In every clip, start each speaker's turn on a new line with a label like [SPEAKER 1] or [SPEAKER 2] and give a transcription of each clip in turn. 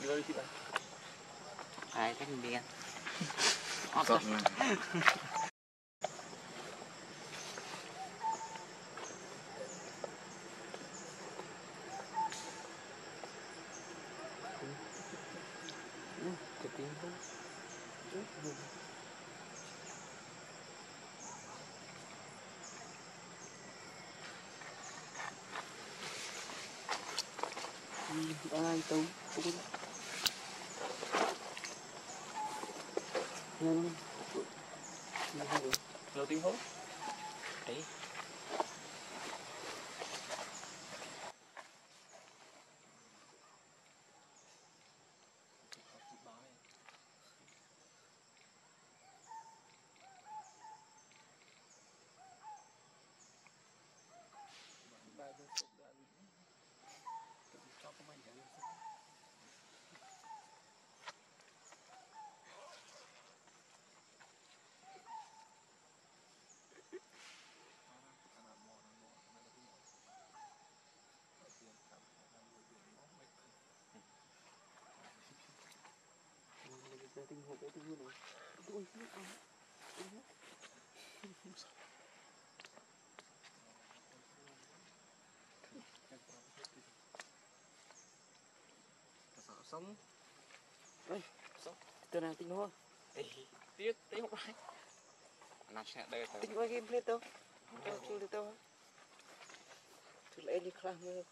[SPEAKER 1] Đi đâu đi chị bạn?
[SPEAKER 2] ai cách miền
[SPEAKER 1] Sợ
[SPEAKER 2] cái tiếng không ai tông cũng nên
[SPEAKER 1] Lâu tiếng hốt. Đấy.
[SPEAKER 2] tình hộ cái tình hộ này ôi nó ăn
[SPEAKER 1] Sống.
[SPEAKER 2] từ nào tình hộ
[SPEAKER 1] Ê, tiếc, tiếc không ai. Nó sẽ đây thôi.
[SPEAKER 2] tình hộ game play đâu đâu chưa được đâu từ lấy đi khám nữa.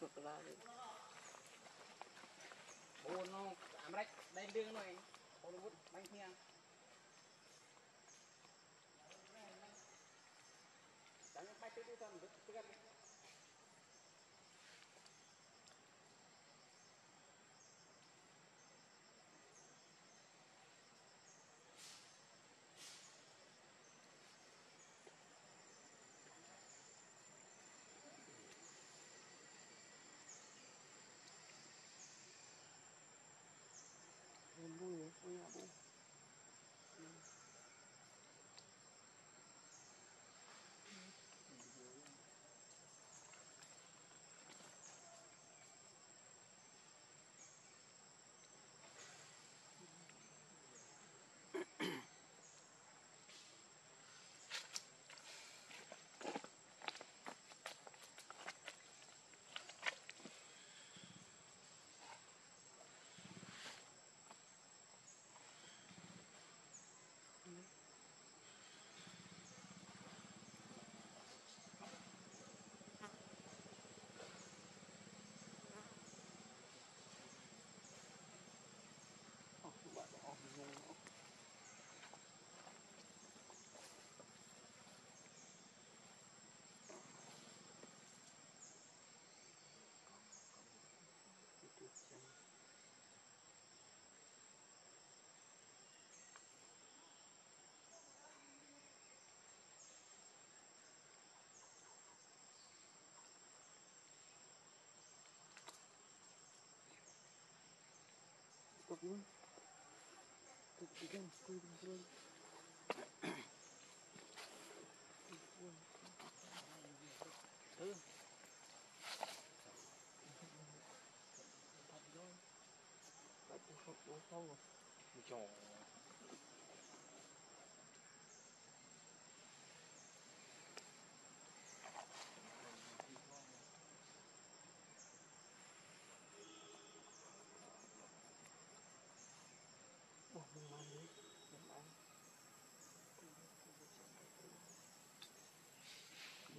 [SPEAKER 2] Ngược lại
[SPEAKER 1] Ồ, nó ám rách, đây đường này. Hollywood, bánh nha. Jangan pakai itu kan, betul kan?
[SPEAKER 2] vui vậy vui à bu Tục luôn Tục đi lên, cùi đi lên Ừ Phải đi học bố không rồi
[SPEAKER 1] Trời
[SPEAKER 2] Ủa, mình mang đi Mình mang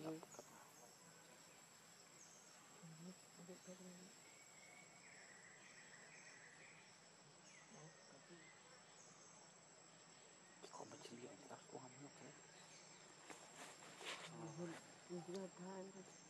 [SPEAKER 2] Ngồi
[SPEAKER 1] Có một chuyện gì ta có không nhóc thế
[SPEAKER 2] mình chưa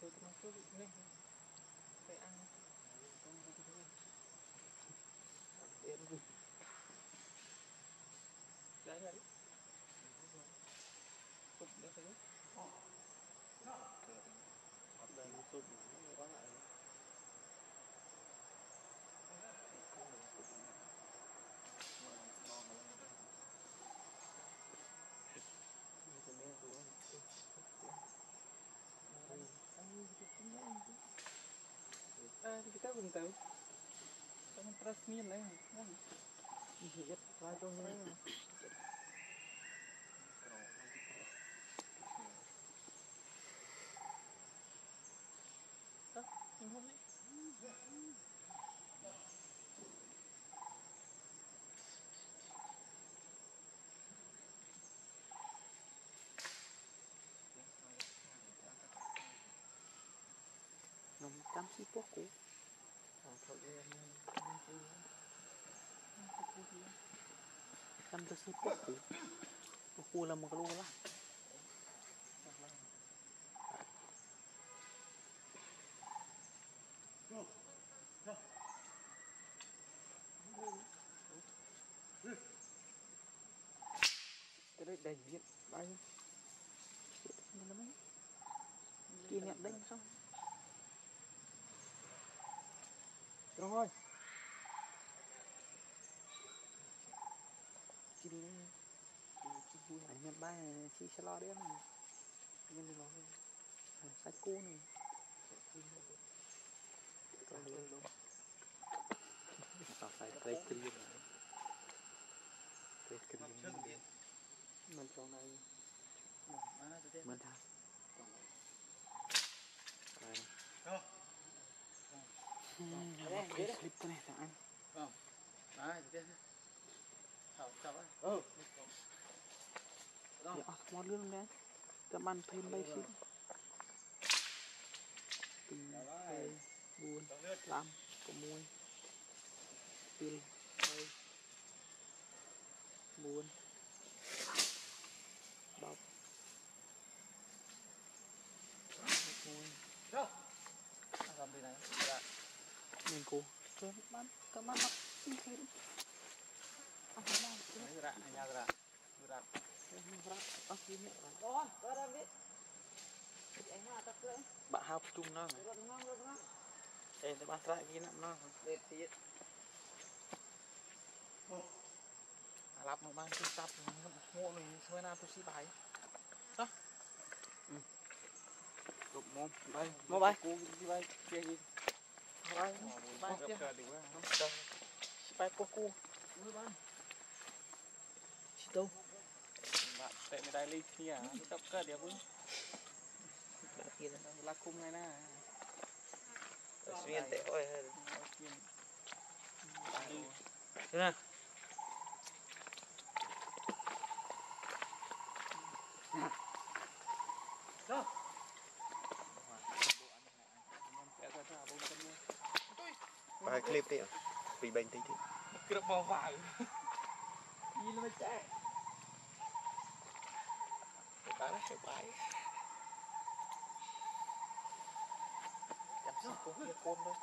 [SPEAKER 3] chơi cái nó này phải ăn không có cái gì em đấy đấy cục đấy phải đây nó tụt nó quá lại Eh, kita belum tahu. Jangan terus mian lah. Iya, lagi
[SPEAKER 4] năm trăm xí bó cũ trăm tới xí bó cũ là một cái lúa cái đấy đầy diện bay nó mấy kia nhặt đánh xong Rồi thôi. Chị đi đây. Chị vui ảnh nhận bài này, chị sẽ lo đấy này. Nhân đi lo. Sách cô này. Tao phải cây kia này. Cây kia. Mình trong này. Mình thả. វាអស់ស្មោះលឿនមែនតែបាន23ស៊ី2 3
[SPEAKER 3] 4 5 6 7
[SPEAKER 4] 8 9 មកផ្ទុំណោះអេទៅបានត្រា
[SPEAKER 3] ក់វាណាស់
[SPEAKER 4] ណោះលេតទៀតអាឡាប់មកបានគឺចាប់
[SPEAKER 3] ខ្ញុំ
[SPEAKER 4] ឈ្មោះនឹងស្មើណាទៅស៊ីបាយតោះទុកមកបាយ
[SPEAKER 3] មកបាយគូ
[SPEAKER 4] ស៊ីបា
[SPEAKER 3] យ
[SPEAKER 4] ជា
[SPEAKER 3] យីបាយ
[SPEAKER 4] បាយទៀតបាយគូគូ
[SPEAKER 3] មើលបានស៊ីទៅបាក់តែមេដា
[SPEAKER 4] យលី
[SPEAKER 3] គ្នាទៅកើ
[SPEAKER 4] តទៀត
[SPEAKER 3] វិ
[SPEAKER 4] ញ nào?
[SPEAKER 3] Kẹo na. ra bốn chân luôn.
[SPEAKER 5] Bài clip đi Bị bệnh tí thì
[SPEAKER 3] Kira mau vào. Gì nó mới chạy.
[SPEAKER 4] Bạn nó bài. Chăm sóc côn thôi.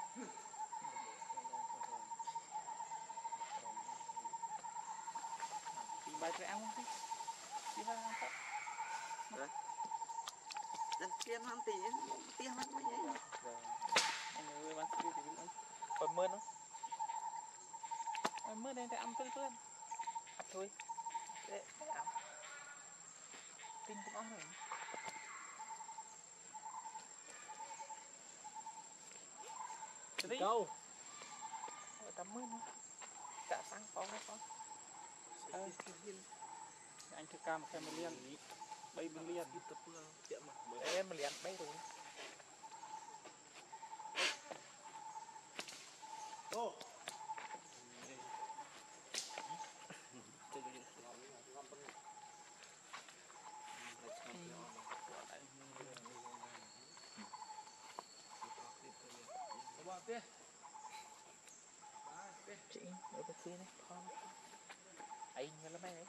[SPEAKER 3] Đi bài ra không? Đi đi bài ăn không?
[SPEAKER 4] Dân kia nó ăn tí, tiền nó mới nhảy.
[SPEAKER 3] Anh ơi, bán sẽ thì cũng
[SPEAKER 4] Còn mơn không?
[SPEAKER 3] còn mơn đây thì ăn tươi tươi.
[SPEAKER 4] Thôi. Để ăn.
[SPEAKER 3] Tin cũng ăn rồi. Đi.
[SPEAKER 4] Câu. Ở tắm mơn không? Cả sáng có hay không?
[SPEAKER 3] Ờ. Anh thử cam xem một liên. Bay một liên.
[SPEAKER 4] Em mà liền bay rồi. chị cái kia này con ấy nhớ lắm ấy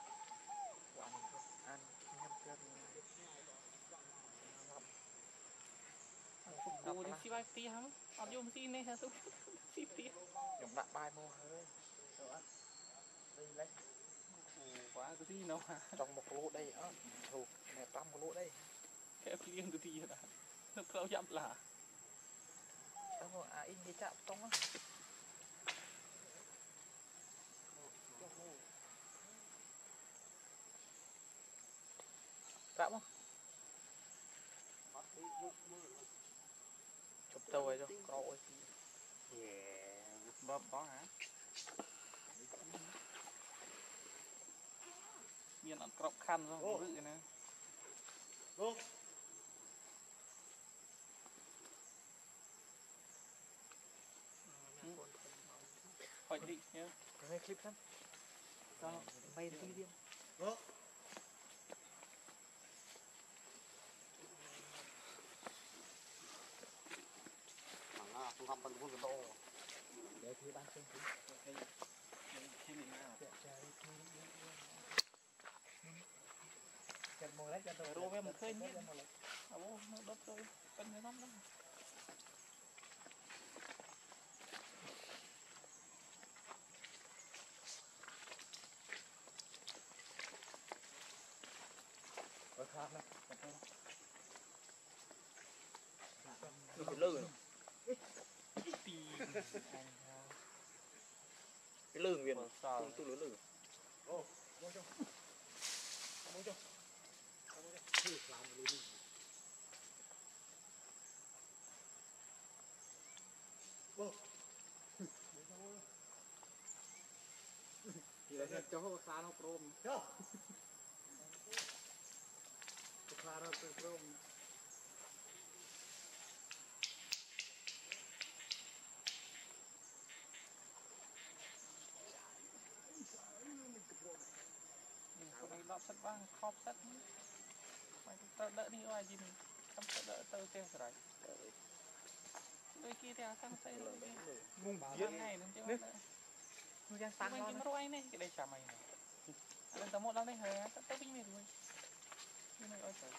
[SPEAKER 4] quả mình ăn nhâm cơm
[SPEAKER 3] Cô đi xí bài tí hả? Ở dùm xí này hả? Xí tí Dùm đặt bài mô
[SPEAKER 4] hơi Đi lấy quá cái gì nó mà trong một lỗ đây á thù nè tam
[SPEAKER 3] một lỗ đây cái riêng cái
[SPEAKER 4] gì đó nó lâu chậm là đâu mà à in cái chạm trong á Rộng không?
[SPEAKER 3] Chụp tôi rồi, cậu Yeah, bóp bó hả? Nhìn ăn cọp khăn rồi, không rự
[SPEAKER 4] nữa Đúng Hỏi đi nhé. Cái clip lắm. Sao? Bay đi đi. Đúng. 59គីឡូដែលធ្វើបានចេ
[SPEAKER 3] ញពីគេគេនេះមកចាចាចាត់មកហើ
[SPEAKER 4] យចាត់ទៅ
[SPEAKER 3] រួមវាមិនឃើញទេអូមកដុតទៅប៉ិនហ្នឹងហ្នឹង
[SPEAKER 4] ตู้ lulu. Oh, mojo. Mojo.
[SPEAKER 6] Mojo. Hi, lam
[SPEAKER 3] lulu.
[SPEAKER 4] โอ้
[SPEAKER 6] ยเจ้า
[SPEAKER 3] คลา
[SPEAKER 6] นเอา
[SPEAKER 3] โปรมเจ้าคลาเราโปรม komset Mai tớ đỡ đi hoa dìm Không tớ đỡ tớ tiêu sở đấy. Đôi kia thì sang xây rồi đi. Mùng biến. này đúng chứ Mình đang sáng ngon Mình kiếm anh này, cái đây chả
[SPEAKER 6] mày
[SPEAKER 3] này.
[SPEAKER 6] Lần
[SPEAKER 3] tớ một lần đây hề, tớ binh mệt
[SPEAKER 4] rồi. Như
[SPEAKER 3] này
[SPEAKER 4] ôi
[SPEAKER 3] trời.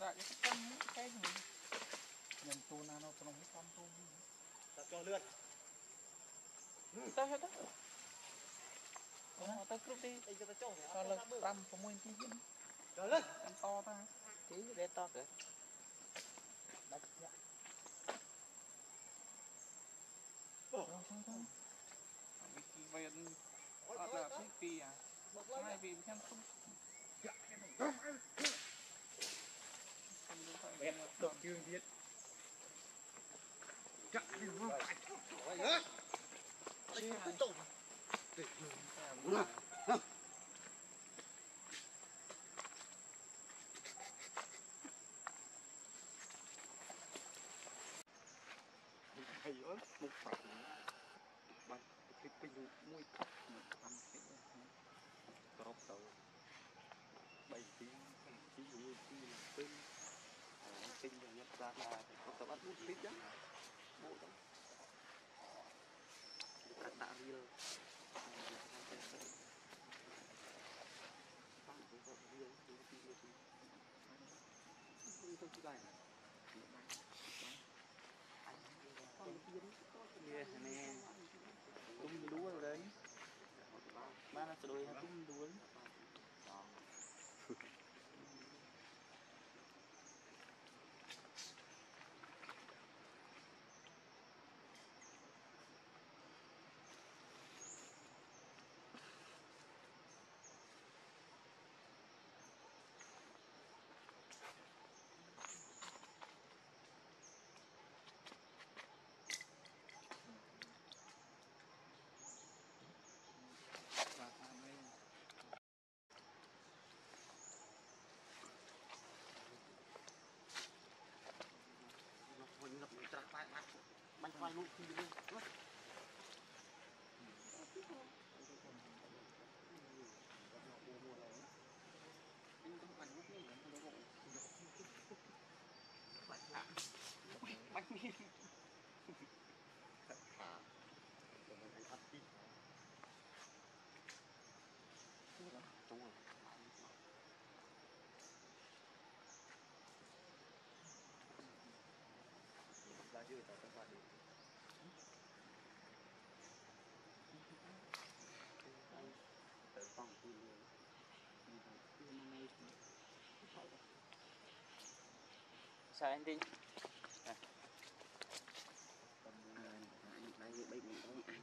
[SPEAKER 4] Dạ
[SPEAKER 3] cái
[SPEAKER 4] tâm
[SPEAKER 3] cái gì? Nhầm tu nào nó còn không tâm tu Dạ cho lượt. Tớ hết đó មកដល់នេះហើយទៅវិញមានរួយនេះមិនអត់ទៅរ៉ាក់គេចាំកែនេះខ្ញុំទូណានៅក្នុងកំទូ
[SPEAKER 6] tập cho lươn
[SPEAKER 3] ទៅហត់ទៅអូទៅគ្រប់ទី
[SPEAKER 6] anh cho ta cho
[SPEAKER 3] តលើ5 6នាទីទៀត
[SPEAKER 6] rồi lên
[SPEAKER 3] តាមតតា
[SPEAKER 4] Tí để to kìa Đánh nhá
[SPEAKER 3] វិគីវេនអត់ដល់ពីពីអាហើយពីខ្ញុំខ្ញុំ
[SPEAKER 6] đột dương giết chạy đi không phải rồi nữa lấy cái tổ hay quá một phạt bạn cái cái mũi cắt một ăn cái crop tàu bảy tiếng ví dụ như khi là tinh tinh là nhập ra là có tập bắt bút tít đó bộ đó cắt tạ riêng
[SPEAKER 3] nè. Tung lúa rồi đấy. Ba nó sẽ đôi tung lúa.
[SPEAKER 6] Bánh khoai luôn khi đi luôn bánh miên thật thà còn mình anh ăn tí đúng rồi ra chưa tao tao đi tự phong đi luôn đi vào đi mà ngay
[SPEAKER 5] Sao anh đi?
[SPEAKER 6] nãy giờ bây mình không ăn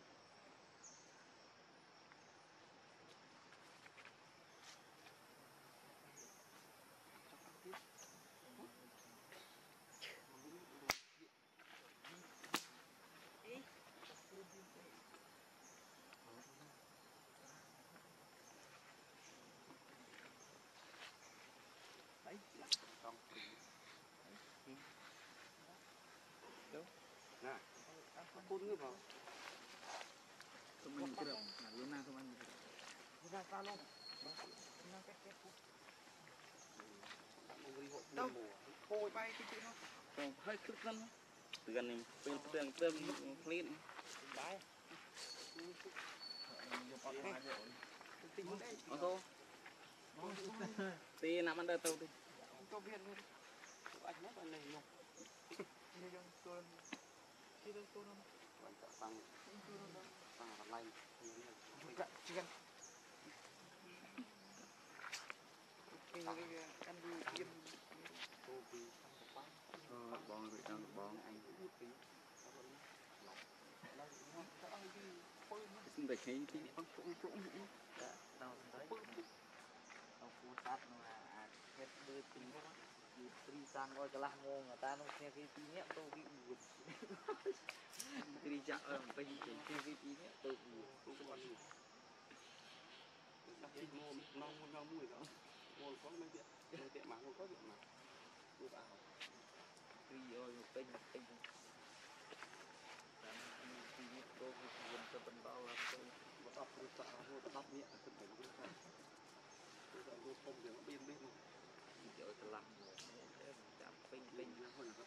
[SPEAKER 6] đấy là con đâu nè con ngư vào
[SPEAKER 5] Tụi mình chưa được, là luôn nào tụi mình
[SPEAKER 6] ra ra luôn? Đâu? thôi bay cái chuyện nó
[SPEAKER 5] hơi cực lắm Từ gần này, bên tường tường lên
[SPEAKER 6] đấy.
[SPEAKER 5] Ô tô nằm ăn đợt tàu đi.
[SPEAKER 6] Cho viên luôn anh mất anh này bằng bằng làm lành
[SPEAKER 5] Chỉ cần
[SPEAKER 6] cái ăn đi tiêm
[SPEAKER 5] đang
[SPEAKER 6] anh cũng
[SPEAKER 5] Xin được thấy
[SPEAKER 6] cũng cũng
[SPEAKER 5] Đâu tới Đâu phú sát Hết đưa tình tri sang cái lăng ngô ta nó nghe cái tí nhẹ tôi bị buồn Cái đi chạm ở bên trên cái tí nhẹ tôi buồn
[SPEAKER 6] cũng gì ngô nó mùi đó ngô có mấy chuyện mấy mà ngô có chuyện mà ngô bảo
[SPEAKER 5] Cái ơi một tinh một tinh Tí tôi buồn cho bên đó là tôi
[SPEAKER 6] nó đọc nó sợ ngô đọc là thân thể tôi sợ ngô không thì nó biên bên mà
[SPEAKER 5] Giờ cái lăng ngô Chạm pin
[SPEAKER 6] bên
[SPEAKER 5] pin
[SPEAKER 6] nó hơn là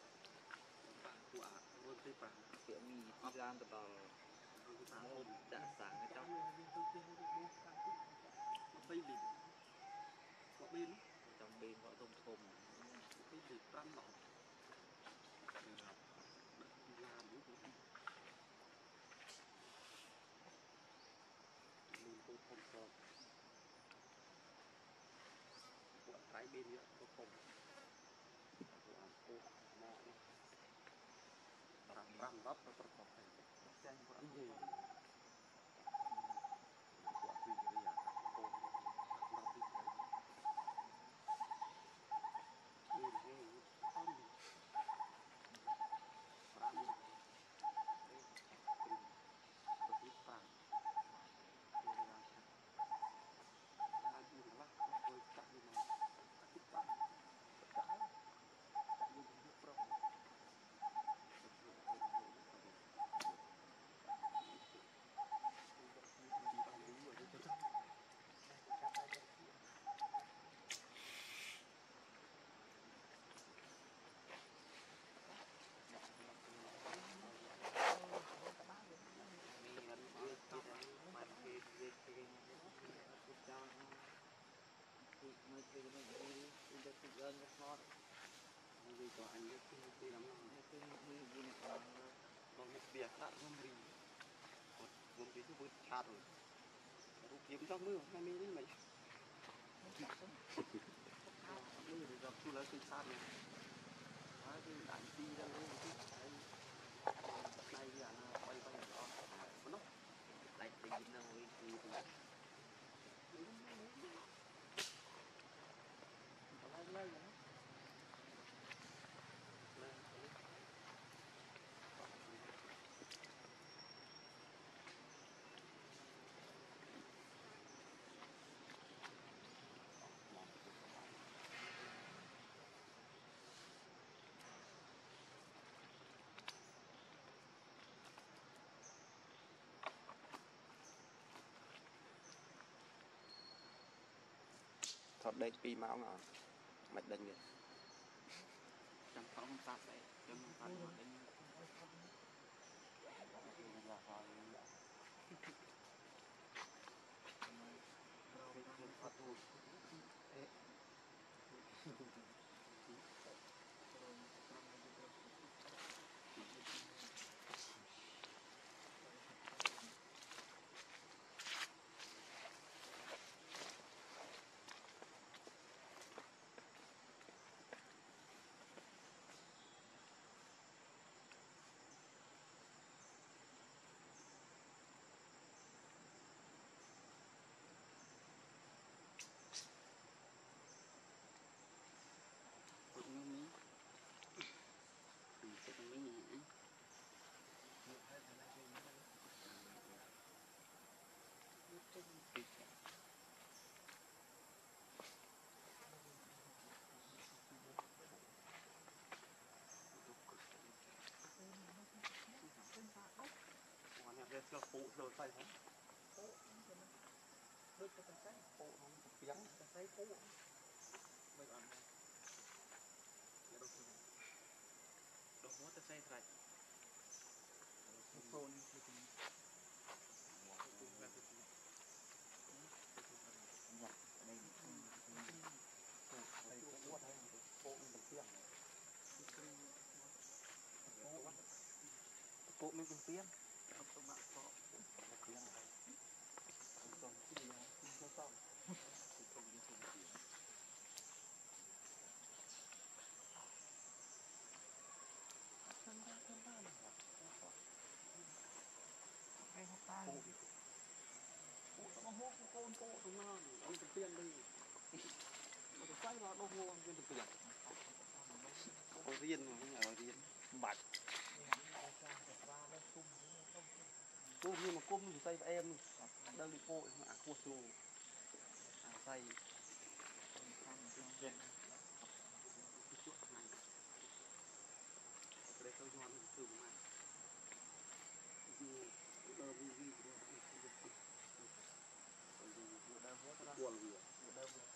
[SPEAKER 6] bạn của ngô tây bản
[SPEAKER 5] Kiểu mì đi ra từ tàu
[SPEAKER 6] ngô tây
[SPEAKER 5] Ngô đã sáng cái trong
[SPEAKER 6] nó tây bịt nó biên
[SPEAKER 5] Trong bên gọi thùng thùng
[SPEAKER 6] cái việc tam lọ làm những cái mình cũng không sợ của trái bên nữa có không của cô mò nhé rằm rằm lắm nó cô rằm đi thấy Nhìn hay con mình Rằm đi Có tí phẳng Đưa ra thật Ra đi là lắc Nó hơi chạy đi mà Cả tí phẳng Chạy Chạy đi thì nước rộng Đi vào đúng rồi chứ itu có anh biết cái cái lắm Còn một việc memberi ngâm rì Một ngâm rì thứ vượt chát rồi Rút kiếm trong mưa hai mươi đến mấy Mưa thì gặp tu lấy cái sát này Đấy thì đánh đi ra luôn chứ Đấy Đây là bay bay đó Nó
[SPEAKER 5] Lại tình nào ថត
[SPEAKER 6] ដេក2ម៉ោងអត់មិនដេញទេចាំថតខ្ញុំសាប់ស្អីខ្ញុំមិនបានដេញខ្ញុំអត់ទូ
[SPEAKER 3] เราปูเราใส่ครับปูด้วยกระ
[SPEAKER 6] ใส่ปูข
[SPEAKER 3] องเปียงจะใส่ปูไม่ก่
[SPEAKER 2] อนแล้
[SPEAKER 3] วดูดูหัวจะใส่ใส่โซนคือตรงนี้หัวคือตรงนี้คือตรงนี้หัวในปูใส่ปูวัดให้ปูมันเปียงปูมันเป็นเปีย
[SPEAKER 6] งเอาตัวมา có riêng
[SPEAKER 3] បាច់
[SPEAKER 6] cô nhưng mà cô thì tay với em đang bị cô à cô chú à tay đây tôi cho từ mà vì đờ vì vì buồn gì à tôi cua vào mình có này trồng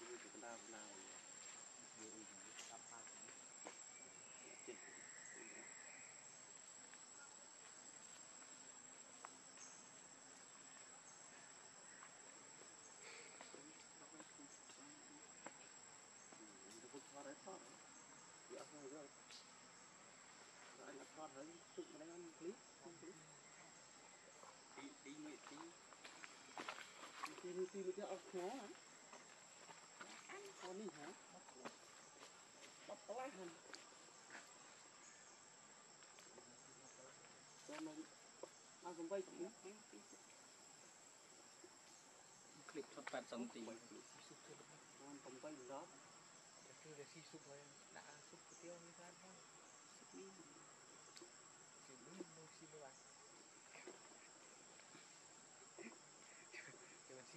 [SPEAKER 6] như cái đào nào chết đấy thoát dạ thôi rồi anh là thoát đấy tự mà đang ăn clip không clip tí tí mấy tí tí tí tí tí ốc khó hả ăn con đi hả bắt tay hả cho nó ăn con bay cũng
[SPEAKER 3] clip thật bạn sống tí
[SPEAKER 6] ăn con bay đó
[SPEAKER 3] គឺវាស៊ីស៊ុ បហើយដាក់ស៊ុបគុយទាវនេះបានផងស៊ីនេះនោះស៊ីនោះបានគេមិនស៊ីស៊ុបទៅបាច់
[SPEAKER 6] ôi bò này
[SPEAKER 2] và này tí ấy xí ba
[SPEAKER 6] mua đó rồi họ thấy ở đây chỉ là
[SPEAKER 3] អីក៏ទីស៊ុបមកហើយស៊ីមើលបានស៊ីស៊ុបទៅ
[SPEAKER 6] ông phải chỉ phong đó
[SPEAKER 3] តែយើងកាន់ផ្ទះអ្នកគូអ្នកគូស៊ីស៊ីស៊ី
[SPEAKER 6] đó phi học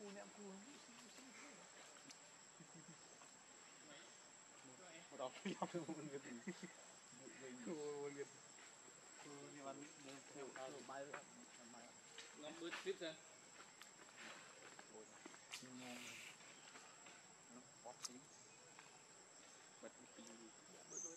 [SPEAKER 6] khu nệm khu một đó nhiều
[SPEAKER 3] luôn nghiệp luôn nghiệp
[SPEAKER 6] như bạn nhiều cao rồi bay
[SPEAKER 3] ngắm bứt tiếp ra.
[SPEAKER 6] Nó bóp tiếng bật cái pin
[SPEAKER 3] bớt đôi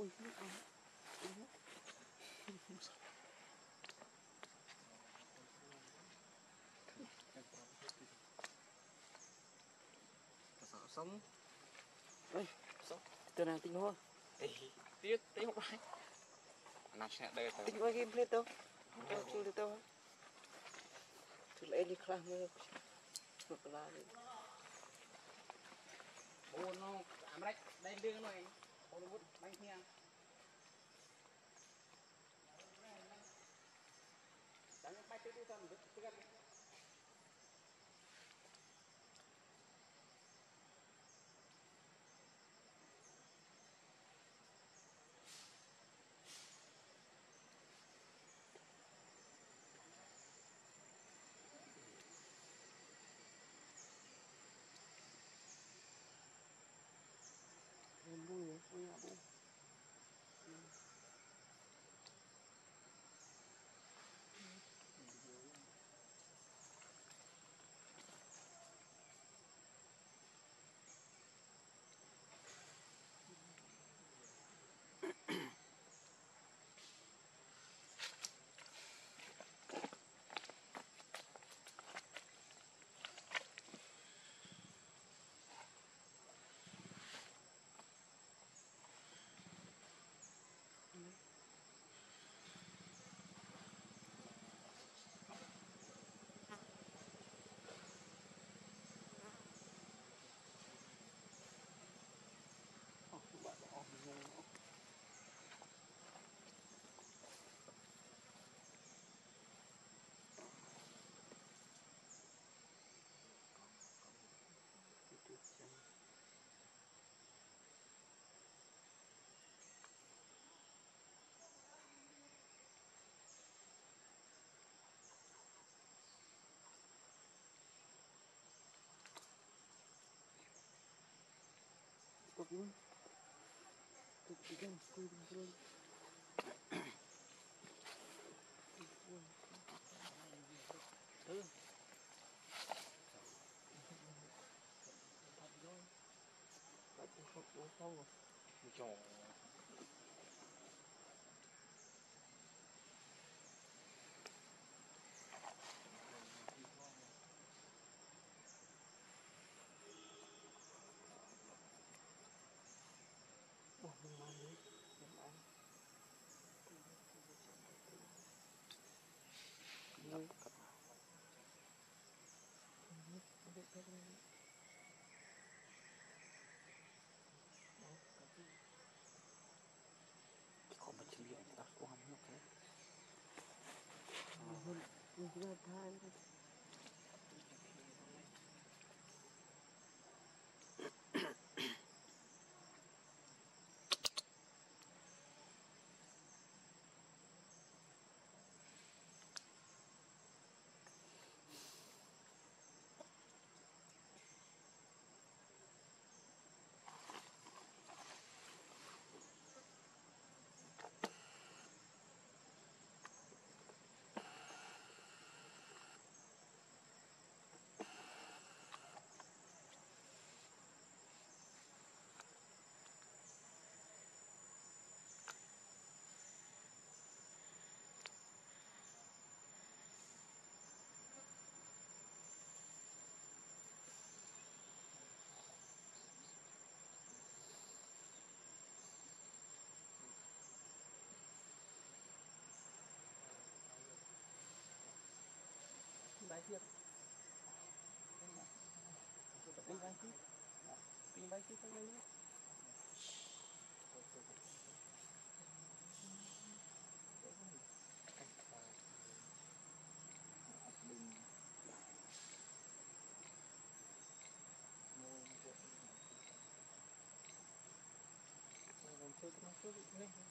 [SPEAKER 2] ui nước ấm uống hết sống ơi
[SPEAKER 1] sống
[SPEAKER 2] từ nào tính
[SPEAKER 7] thôi tiếc tí không ai
[SPEAKER 1] nó sẽ đời tao tính
[SPEAKER 2] quay game play
[SPEAKER 7] tao tao chưa được tao từ lấy đi khlang nữa ngược lại buồn không làm đấy đây đưa nó này. Hollywood
[SPEAKER 2] bánh nhang Đánh bánh tới đi tầm, đứt tức gắt Stop dulu. Stop jam. Stop dulu.
[SPEAKER 1] trời
[SPEAKER 2] Oh, memang ni. Memang. Ni.
[SPEAKER 1] có một chuyện gì đó quan nó thế
[SPEAKER 2] Ni juga
[SPEAKER 1] coi chứ không biết Thank you.